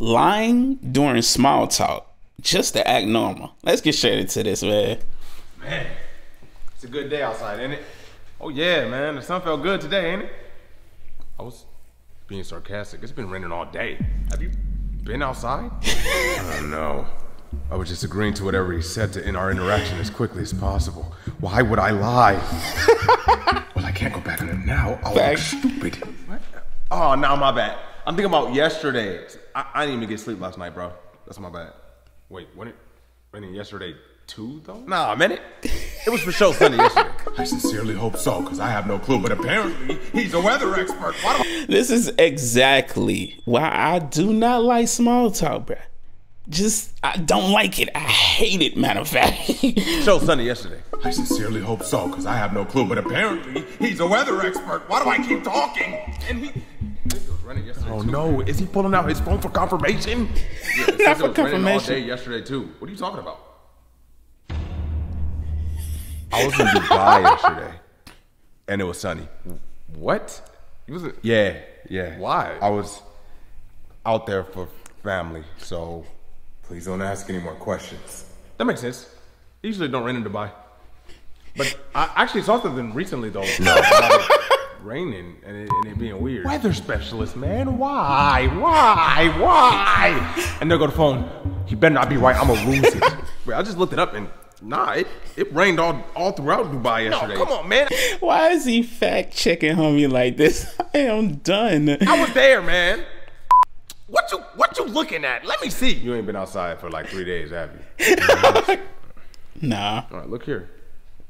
lying during small talk just to act normal. Let's get straight into this, man. Man, it's a good day outside, ain't it? Oh yeah, man. The sun felt good today, ain't it? I was being sarcastic. It's been raining all day. Have you been outside? I don't know. I was just agreeing to whatever he said to end our interaction as quickly as possible. Why would I lie? well, I can't go back on it now. Oh, I'll look stupid. What? Oh, now my bad. I'm thinking about yesterday. I, I didn't even get sleep last night, bro. That's my bad. Wait, when it raining yesterday too, though? Nah, man, it, it was for sure Sunday yesterday. I sincerely hope so, because I have no clue. But apparently, he's a weather expert. Why do I- This is exactly why I do not like small talk, bro. Just I don't like it. I hate it, matter of fact. show Sunday yesterday? I sincerely hope so, because I have no clue. But apparently, he's a weather expert. Why do I keep talking? And he. Oh no! Is he pulling out his phone for confirmation? Yeah, Not for it was raining all confirmation. day yesterday too. What are you talking about? I was in Dubai yesterday, and it was sunny. What? You wasn't? Yeah, yeah. Why? I was out there for family, so please don't ask any more questions. That makes sense. Usually don't rent in Dubai. But I actually saw something recently though. No. About raining and it, and it being weird. Weather specialist, man. Why? Why? Why? And there go to the phone. He better not be right. I'm gonna lose it. Wait, I just looked it up and nah, it, it rained all all throughout Dubai yesterday. come on, man. why is he fact checking homie like this? I am done. I was there, man. What you what you looking at? Let me see. You ain't been outside for like three days, have you? Nah. All right, look here.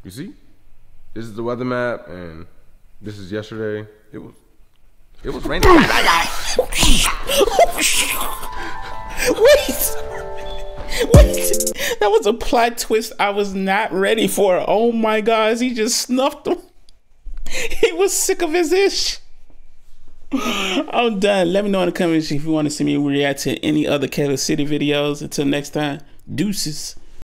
You see? This is the weather map, and this is yesterday. It was, it was raining. Wait. Wait. That was a plot twist I was not ready for. Oh my gosh, he just snuffed him. He was sick of his ish. I'm done. Let me know in the comments if you want to see me react to any other Caleb City videos. Until next time, deuces.